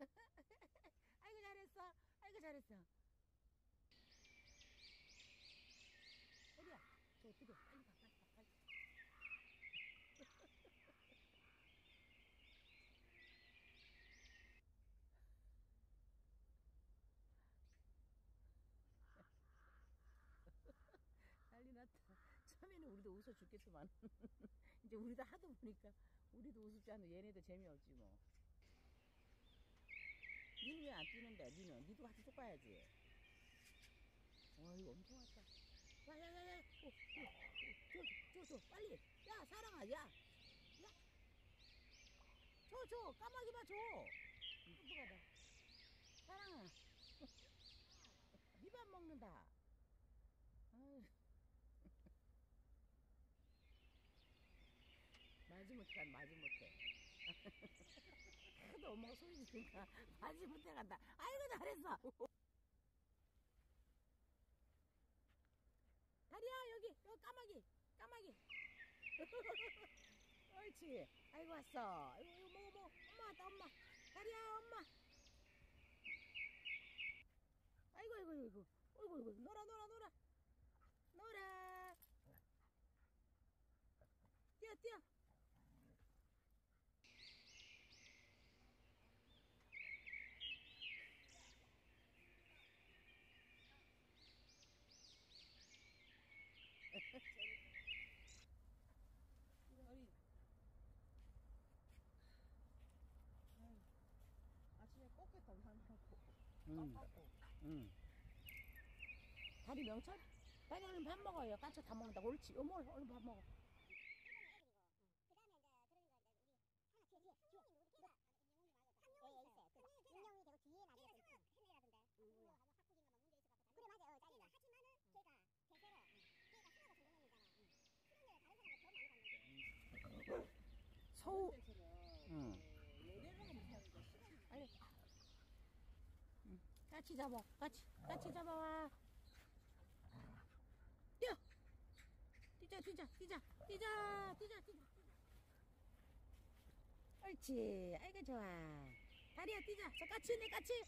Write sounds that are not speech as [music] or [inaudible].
[laughs] 잘했어. 어디야? 저 어떻게 빨리 가, 빨리 가, 빨리. 가. [laughs] 난리 났다. 처음에는 우리도 웃어 죽겠더만. [laughs] 이제 우리도 하도 보니까 우리도 웃을 않아. 얘네도 재미없지 뭐. 안 뛰는데, 니는? 니도 같이 쫓아야지. 와, 이거 엄청 왔다. 야, 야, 야, 야. 오, 오, 오. 줘, 줘, 줘. 빨리. 야, 사랑아, 야. 야. 줘, 줘. 똑똑하다. 사랑아. [laughs] 니밥 먹는다. 마지못해 간 마지못해. 하도 엄마가 소리 지르니까 마지못해 간다. 아이고 잘했어. 다리야 여기 여기 까마귀 까마귀. [laughs] 옳지. 아이고 왔어. 이거 이거 먹어 먹어. 엄마 왔다 엄마. 다리야 엄마. 아이고 아이고 아이고. 아이고 아이고 놀아 놀아 놀아. 놀아. 뛰어 뛰어. 아침에 꺾겠다 할머니 응. 깎고 응. 다리 명철? 다리 얼른 밥 먹어요. 까쳐 다 먹는다. 옳지. 어머 얼른 밥 먹어. 그 다음에 이제 그러는 거 이제 우리 하나 뒤에 뒤에 뒤에 걔가 윤영이 말고 함룡이 있어요. 그 윤영이 되고 뒤에 나중에 성악 해내라던데. 뭐 하고 학국인가 막 문제 있어갖고. 그래 맞아. 어 짜리가 하지만은 걔가 대세로 걔가 하나가 성공했잖아. 그런 데 다른 사람들 더 많이 갔는데. 서우. 때처럼 응. 빨리. 응. 같이 잡아. 같이. 같이 잡아와. 뛰어. 뛰자, 뛰자, 뛰자, 뛰자, 뛰자, 뛰자. 옳지. 아이고, 좋아. 다리야, 뛰자. 저 까치 있네, 까치.